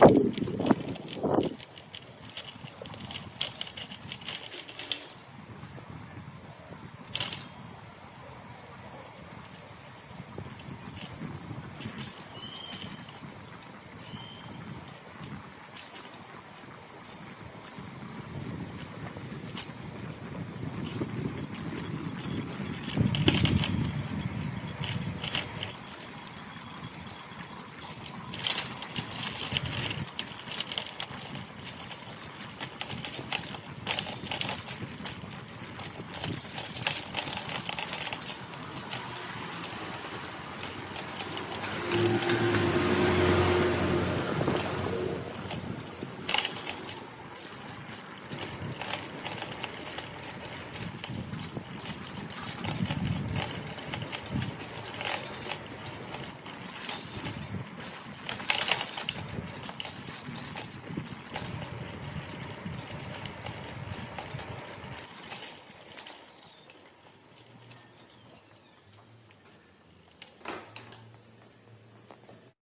あっ。